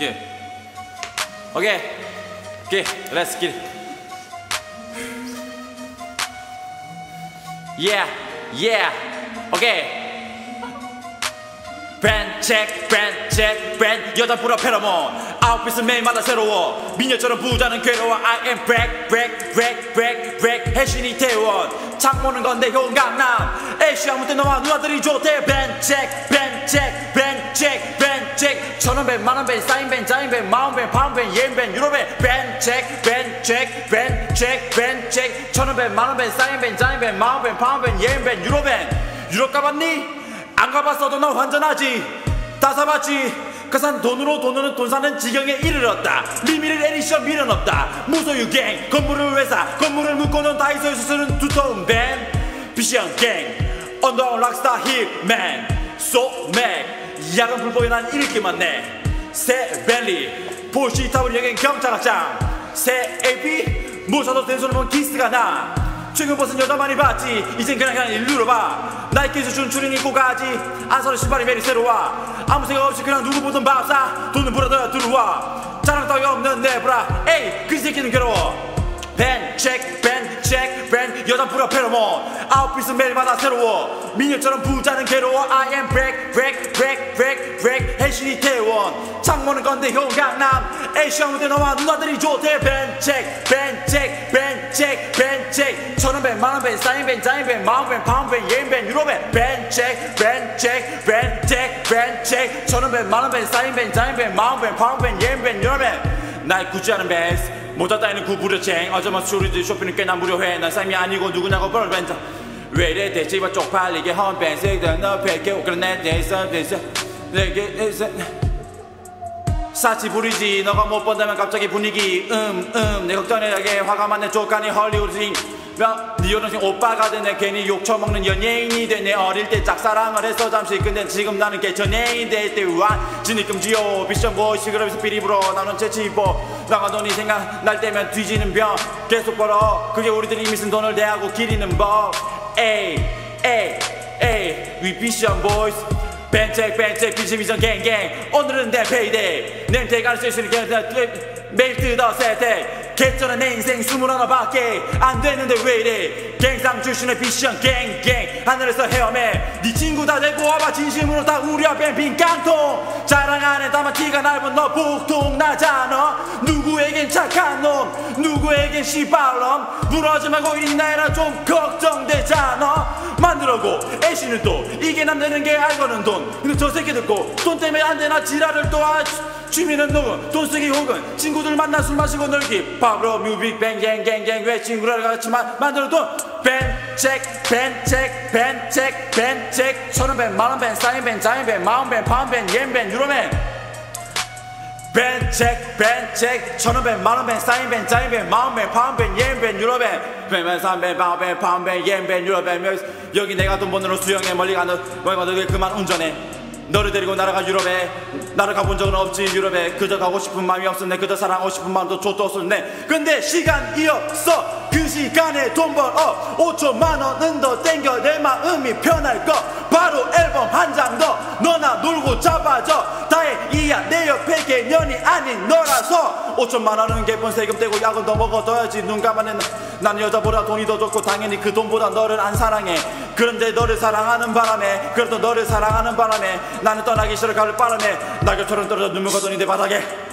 오케이. 오케이. let's get it. Yeah. Yeah. 오케이. 브랜드 체크 브랜드 체크 브랜드 여자 불어 페로몬. 아웃핏은 매일마다 새로워. 미녀처럼 부자는 괴로워. I am black black black black black. 해신이 태원. 창 보는 건내 형 강남. 에이씨 아무 때 너와 누나들이 좋대. 브랜드 체크 브랜드 체크 브랜 밴 만원 밴 사인 밴 자인 밴 마운 밴 파운 밴 예인 밴 유로 밴 브랜드 체크 브랜드 체크 브랜드 체크 브랜드 체크 천원 밴 만원 밴 사인 밴 자인 밴 마운 밴 파운 밴 예인 밴 유로 밴. 유럽 가봤니? 안 가봤어도 난 환전하지? 다 사봤지? 그산 돈으로 돈으로 돈 사는 지경에 이르렀다. 리미를 에디션 미련 없다. 무소유 갱 건물을 회사 건물을 묶고는 다이소에서 쓰는 두터운 밴. 비시한 갱 언더 락스타 힙맨 소맥. 야간 불법에 난 읽기만 내 새 벨리 포시 타블 여긴 경찰학장. 새 AP 무사도 된소리 본 키스가 나. 최근 벗은 여자 많이 봤지. 이젠 그냥 그냥 일로 봐. 나이키에서 준 추링 입고 가지. 안서는 신발이 매일 새로 와 아무 생각 없이 그냥 누구 보든 밥사 돈은 불어둬야 들어와 자랑 따위 없는 내브라. 에이 그 새끼는 괴로워 벤 체크 벤 체크 벤 여자 불어 페로몬. 아웃핏은 매일마다 새로워. 미녀처럼 부자는 괴로워. I am black black black black black. 해신이 태원. 창모는 건데 형 강남. 에이시 아무데 너와 누나들이 좋대. 벤 체크 벤 체크 벤 체크 벤 체크 천원 벤 만원 벤 사인 벤 자인 벤 마운 벤 파운 벤 예인 벤 유로 체크 벤 체크 벤 체크 벤 체크 천원 벤 만원 벤 사인 벤 자인 벤 마운 벤 파운 벤 예인 벤 유로 벤날 굳지 않은 벤스 모자 따위는 구부려쟁. 어제만 술이지 쇼핑은 꽤나 무료해. 난 삶이 아니고 누구냐고 벌벤자 왜 이래? 대체 입어 쪽팔리게 험벤색들 너 뵙게. 그런내 대서 대서 내게 대서 사치 부리지. 너가 못 본다면 갑자기 분위기. 음음. 내 걱정해야게 화가 많네. 족간이 헐리우드인 네 여동생 오빠가 되네. 괜히 욕 처먹는 연예인이 되네. 어릴 때 짝사랑을 했어 잠시 근데 지금 나는 개천예인 될때 완전히 금지요 비션 보이 시그럽에서 비리 불어. 나는 재치 입어. 나가 돈이 생각 날 때면 뒤지는 병 계속 벌어. 그게 우리들이 이미 쓴 돈을 대하고 기리는 법. 에이 에이 에이. 위 비션 보이스 벤책 벤책. 비즈비전 갱갱. 오늘은 내 페이데이 냄새가 쓸수 있는 매일 뜯어 세대 개쩌는 내 인생 스물 하나밖에 안 되는데 왜 이래? 갱상 출신의 비션 갱갱. 하늘에서 헤엄해. 네 친구 다 데리고 와봐 진심으로 다 우리 앞엔 빈 깡통. 자랑 안에 담아 티가 넓은 너 복통 나잖아. 누구에겐 착한 놈? 누구 에겐 씨발놈. 부러지 말고 이리 나해라 좀 걱정되잖아. 만들어고 애쉬는 또 이게 남되는 게 알고는 돈. 근데 저 새끼 듣고 돈 때문에 안 되나? 지랄을 또아 취미는 누군 돈 쓰기 혹은 친구들 만나 술 마시고 놀기. 밥으로 뮤빅 뱅갱갱갱. 왜 친구를 같이 만 만들어 돈. 벤책 벤책 벤책 벤책 천원 벤 만원 벤 사인 벤 자인 벤 마운 벤 파운 벤 옌벤 유로 벤 벤책 벤책 천원 벤 만원 벤 사인 벤 자인 벤 마운 벤 파운 벤옌벤 유로 벤 벤벤 삼벤 파운 벤 파운 벤옌벤 유로 벤 여기 내가 돈 버는 수영해. 멀리 가는 멀리 가는 그만 운전해. 너를 데리고 날아가 유럽에. 나를 가본 적은 없지 유럽에. 그저 가고 싶은 마음이 없었네. 그저 사랑하고 싶은 마음도 좆도 없었네. 근데 시간이 없어 그 시간에 돈 벌어 5천만 원은 더 땡겨. 내 마음이 편할 거. 바로 앨범 한 장 더. 너나 놀고 잡아줘. 개년이 아닌 너라서 5천만 원은 개본 세금 떼고 약은 더 먹어둬야지. 눈 감아내 나는 여자보다 돈이 더 좋고 당연히 그 돈보다 너를 안 사랑해. 그런데 너를 사랑하는 바람에 그래도 너를 사랑하는 바람에 나는 떠나기 싫어 가을 바람에 낙엽처럼 떨어져 눈물 거더니 내 바닥에